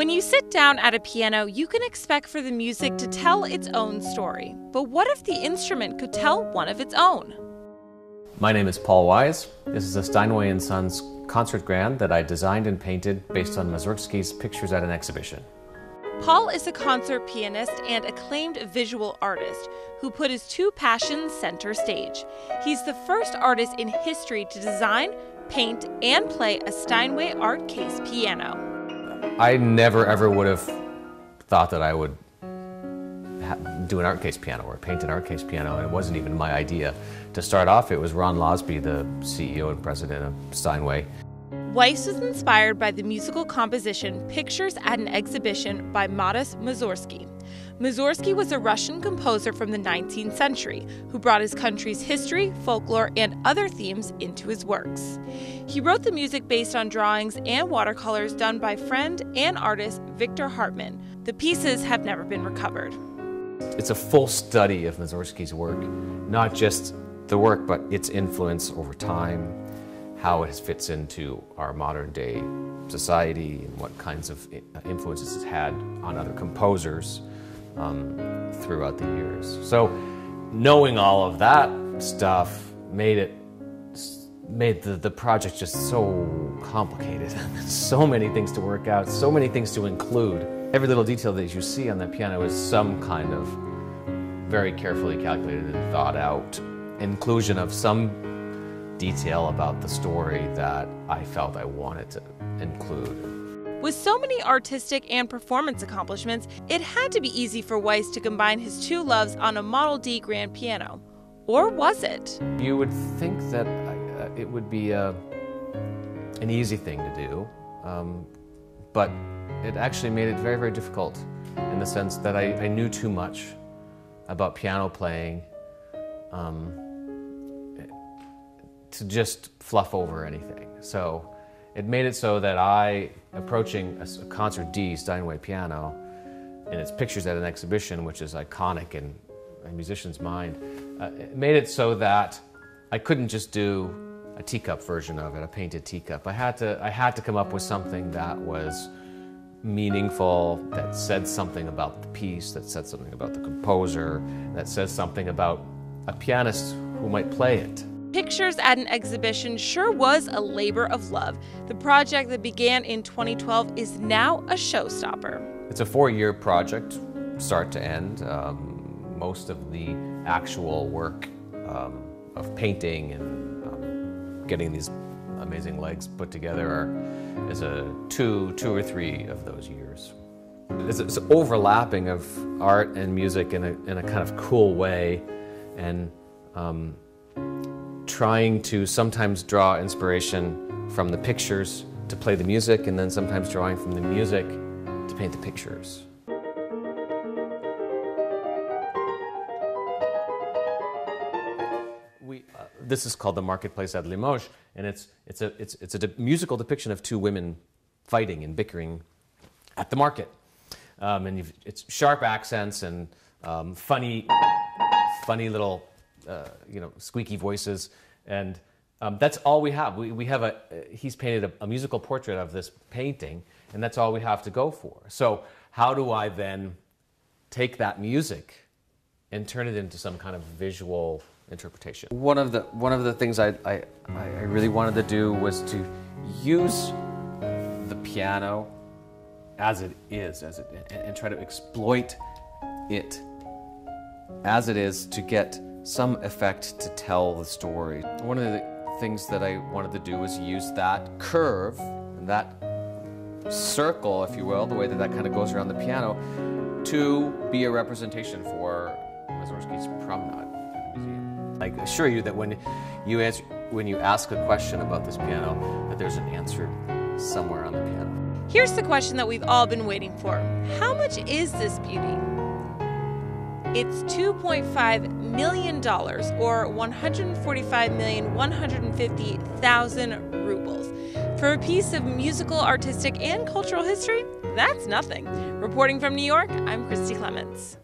When you sit down at a piano, you can expect for the music to tell its own story. But what if the instrument could tell one of its own? My name is Paul Wyse. This is a Steinway & Sons concert grand that I designed and painted based on Mussorgsky's pictures at an exhibition. Paul is a concert pianist and acclaimed visual artist who put his two passions center stage. He's the first artist in history to design, paint, and play a Steinway art case piano. I never ever would have thought that I would do an art case piano or paint an art case piano, and it wasn't even my idea. To start off, it was Ron Losby, the CEO and president of Steinway. Wyse was inspired by the musical composition Pictures at an Exhibition by Modest Mussorgsky. Mussorgsky was a Russian composer from the 19th century who brought his country's history, folklore, and other themes into his works. He wrote the music based on drawings and watercolors done by friend and artist Victor Hartmann. The pieces have never been recovered. It's a full study of Mussorgsky's work, not just the work, but its influence over time, how it fits into our modern day society, and what kinds of uh, influences it's had on other composers um, throughout the years. So knowing all of that stuff made it made the, the project just so complicated. so many things to work out, so many things to include. Every little detail that you see on the piano is some kind of very carefully calculated and thought out inclusion of some detail about the story that I felt I wanted to include. With so many artistic and performance accomplishments, it had to be easy for Wyse to combine his two loves on a Model D grand piano. Or was it? You would think that uh, it would be uh, an easy thing to do, um, but it actually made it very, very difficult in the sense that I, I knew too much about piano playing. Um, to just fluff over anything. So it made it so that I, approaching a, concert D Steinway piano, and its pictures at an exhibition, which is iconic in a musician's mind, uh, it made it so that I couldn't just do a teacup version of it, a painted teacup. I had to, I had to come up with something that was meaningful, that said something about the piece, that said something about the composer, that says something about a pianist who might play it. Pictures at an exhibition sure was a labor of love. The project that began in 2012 is now a showstopper. It's a four year project, start to end. Um, most of the actual work um, of painting and um, getting these amazing legs put together are, is a two, two or three of those years. It's, it's overlapping of art and music in a, in a kind of cool way. And um, trying to sometimes draw inspiration from the pictures to play the music, and then sometimes drawing from the music to paint the pictures. We, uh, this is called the Marketplace at Limoges, and it's, it's a, it's, it's a de musical depiction of two women fighting and bickering at the market. Um, and it's sharp accents and um, funny, funny little uh, you know, squeaky voices, and um, that's all we have. We, we have a, he's painted a, a, musical portrait of this painting, and that's all we have to go for. So how do I then take that music and turn it into some kind of visual interpretation? One of the, one of the things I, I, I really wanted to do was to use the piano as it is, as it, and, and try to exploit it as it is to get some effect to tell the story. One of the things that I wanted to do was use that curve, and that circle, if you will, the way that that kind of goes around the piano, to be a representation for Mussorgsky's promenade at the museum. I assure you that when you answer, when you ask a question about this piano, that there's an answer somewhere on the piano. Here's the question that we've all been waiting for. How much is this beauty? It's $2.5 million or 145,150,000 rubles. For a piece of musical, artistic, and cultural history, that's nothing. Reporting from New York, I'm Christy Clements.